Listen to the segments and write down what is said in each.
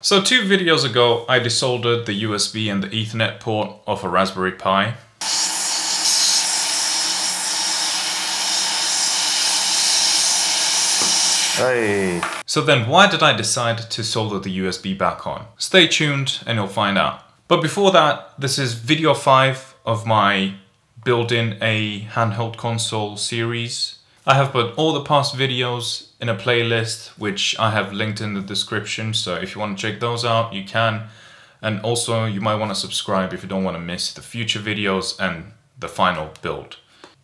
So two videos ago I desoldered the USB and the Ethernet port of a Raspberry Pi. Hey. So then why did I decide to solder the USB back on? Stay tuned and you'll find out. But before that, this is video 5 of my building a handheld console series. I have put all the past videos in a playlist which I have linked in the description. So if you want to check those out you can. And also you might want to subscribe if you don't want to miss the future videos and the final build.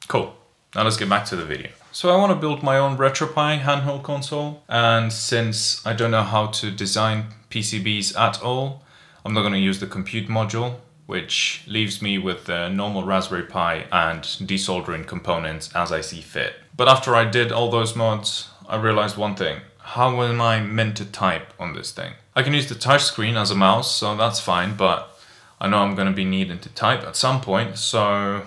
Cool, now let's get back to the video. So I want to build my own RetroPie handheld console. And since I don't know how to design PCBs at all, I'm not going to use the compute module which leaves me with the normal Raspberry Pi and desoldering components as I see fit. But after I did all those mods, I realized one thing. How am I meant to type on this thing? I can use the touchscreen as a mouse, so that's fine, but I know I'm going to be needing to type at some point, so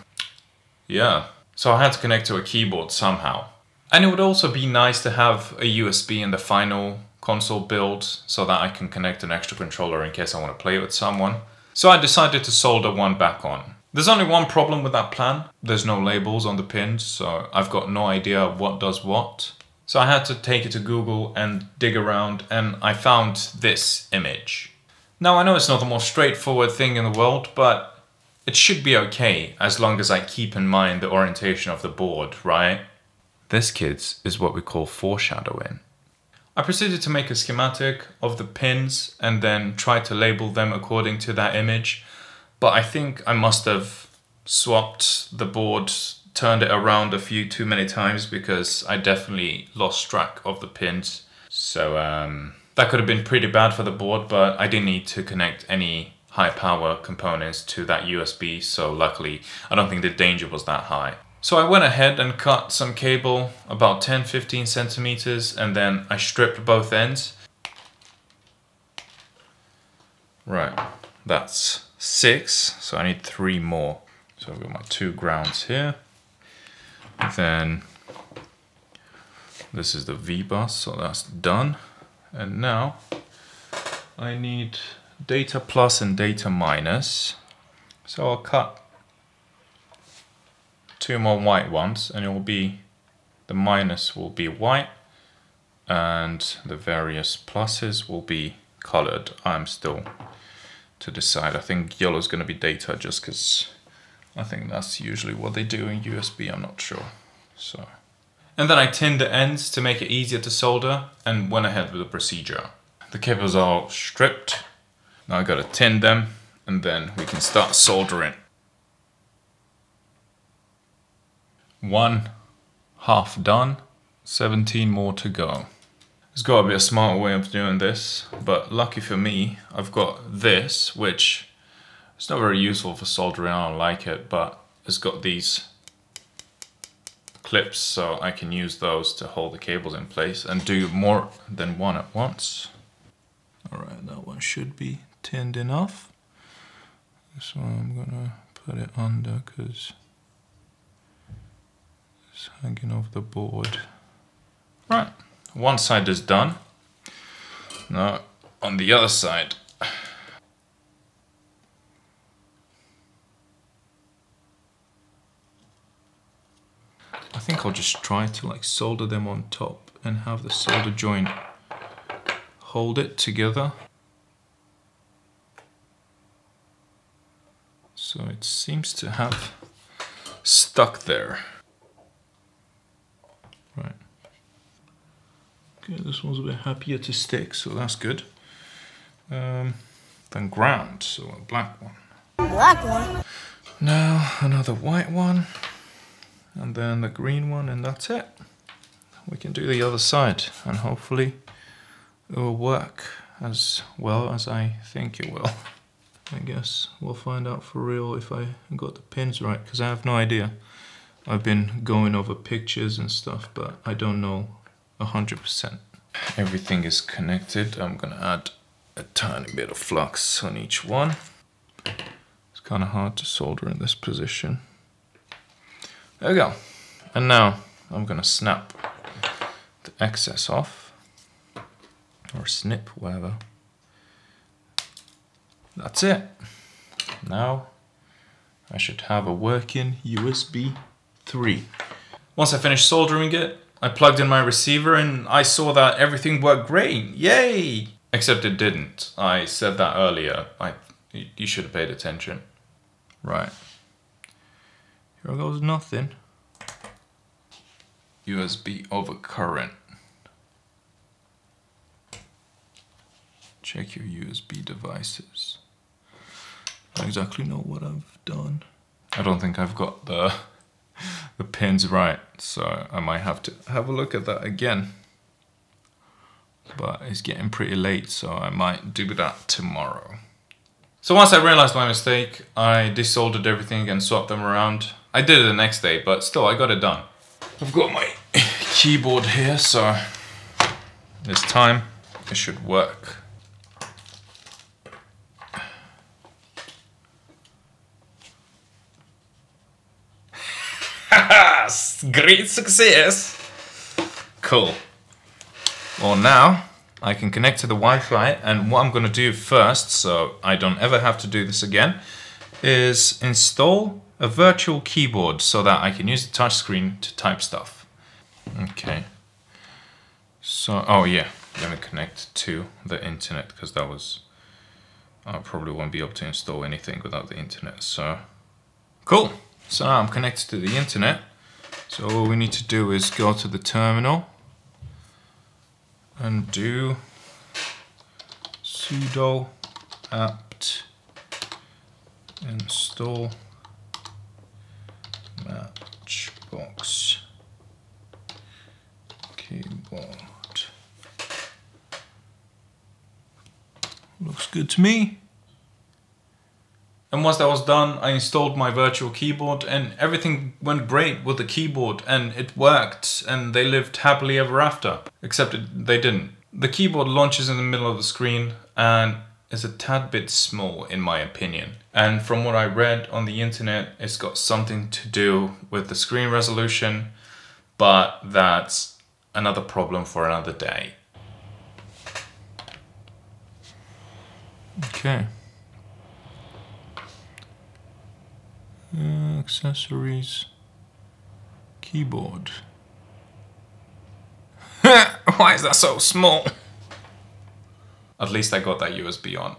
yeah. So I had to connect to a keyboard somehow. And it would also be nice to have a USB in the final console build so that I can connect an extra controller in case I want to play with someone. So I decided to solder one back on. There's only one problem with that plan. There's no labels on the pins, so I've got no idea what does what. So I had to take it to Google and dig around and I found this image. Now I know it's not the most straightforward thing in the world, but it should be okay as long as I keep in mind the orientation of the board, right? This, kids, is what we call foreshadowing. I proceeded to make a schematic of the pins and then try to label them according to that image, but I think I must have swapped the board, turned it around a few too many times because I definitely lost track of the pins. So um, that could have been pretty bad for the board, but I didn't need to connect any high power components to that USB, so luckily I don't think the danger was that high. So I went ahead and cut some cable about 10-15 centimeters and then I stripped both ends. Right, that's six, so I need three more. So I've got my two grounds here. Then this is the V-bus, so that's done. And now I need data plus and data minus. So I'll cut two more white ones and it will be, the minus will be white and the various pluses will be colored. I'm still to decide. I think yellow is going to be data just because I think that's usually what they do in USB. I'm not sure. So, And then I tinned the ends to make it easier to solder and went ahead with the procedure. The cables are stripped now I gotta tin them and then we can start soldering. One half done, 17 more to go. There's gotta be a smarter way of doing this, but lucky for me, I've got this, which it's not very useful for soldering, I don't like it, but it's got these clips so I can use those to hold the cables in place and do more than one at once. Alright, that one should be tinned enough. So I'm gonna put it under because hanging off the board. Right, one side is done. Now on the other side, I think I'll just try to like solder them on top and have the solder joint hold it together. So it seems to have stuck there. Right. Okay, this one's a bit happier to stick, so that's good. Um, then ground, so a black one. Black one? Now another white one, and then the green one, and that's it. We can do the other side, and hopefully it will work as well as I think it will. I guess we'll find out for real if I got the pins right, because I have no idea. I've been going over pictures and stuff, but I don't know 100%. Everything is connected. I'm gonna add a tiny bit of flux on each one. It's kind of hard to solder in this position. There we go. And now I'm gonna snap the excess off, or snip, whatever. that's it. Now I should have a working USB 3. Once I finished soldering it, I plugged in my receiver and I saw that everything worked great. Yay! Except it didn't. I said that earlier. I, you should have paid attention. Right. Here goes nothing. USB over current. Check your USB devices. I don't exactly know what I've done. I don't think I've got the the pins right, so I might have to have a look at that again. But it's getting pretty late, so I might do that tomorrow. So once I realized my mistake, I desoldered everything and swapped them around. I did it the next day, but still I got it done. I've got my keyboard here, so this time it should work. Great success! Cool. Well now, I can connect to the Wi-Fi and what I'm going to do first, so I don't ever have to do this again, is install a virtual keyboard so that I can use the touchscreen to type stuff. Okay. So, oh yeah, let me connect to the internet because that was, I probably won't be able to install anything without the internet, so cool. So now I'm connected to the internet. So all we need to do is go to the terminal and do sudo apt install matchbox keyboard. Looks good to me. And once that was done, I installed my virtual keyboard and everything went great with the keyboard and it worked and they lived happily ever after. Except it, they didn't. The keyboard launches in the middle of the screen and is a tad bit small in my opinion. And from what I read on the internet, it's got something to do with the screen resolution, but that's another problem for another day. Okay. Uh, accessories. Keyboard. Why is that so small? At least I got that USB on.